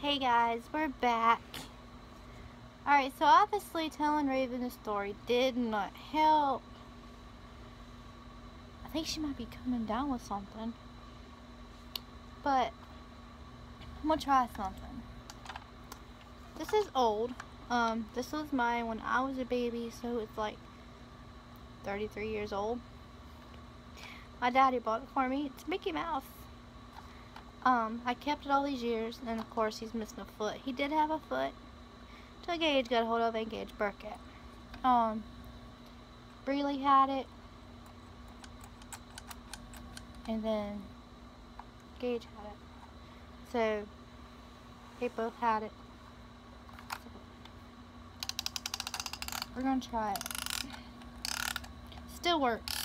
Hey guys, we're back. Alright, so obviously telling Raven the story did not help. I think she might be coming down with something. But, I'm gonna try something. This is old. Um, this was mine when I was a baby, so it's like 33 years old. My daddy bought it for me. It's Mickey Mouse. Um, I kept it all these years, and of course he's missing a foot. He did have a foot. Till Gage got a hold of and Gage broke it. Um, Breely had it. And then Gage had it. So, they both had it. we're gonna try it. Still works.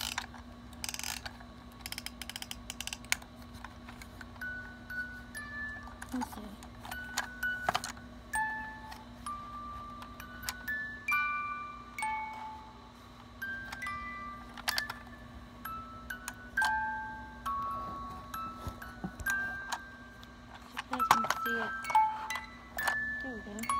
Let's see. You guys can see it. There we go.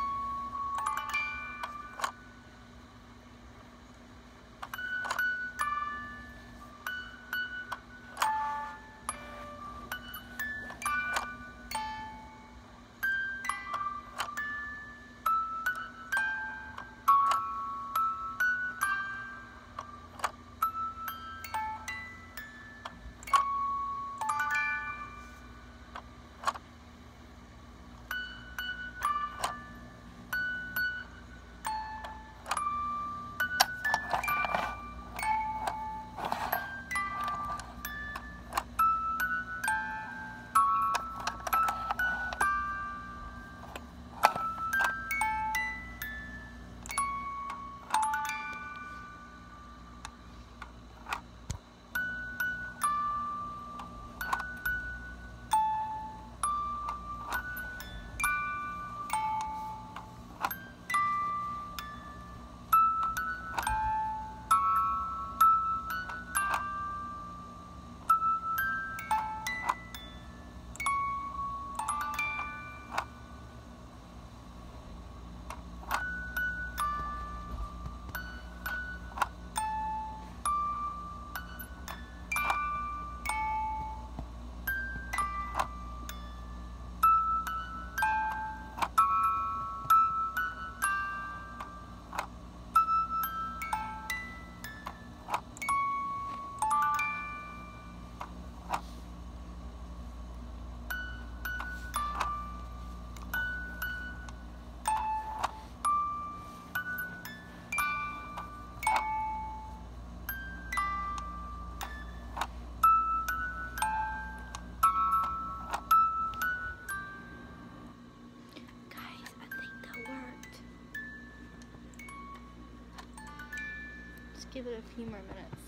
Give it a few more minutes.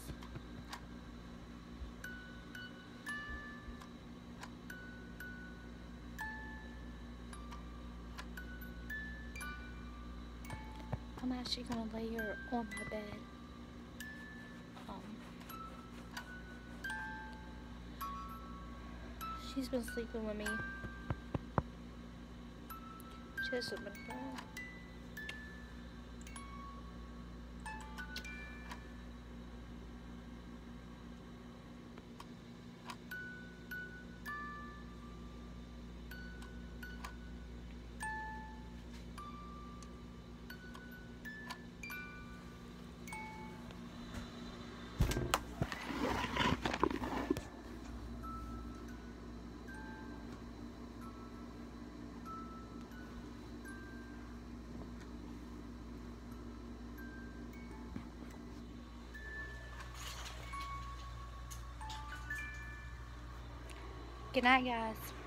I'm actually gonna lay her on my bed. Um, she's been sleeping with me. She hasn't been bad. Good night, guys.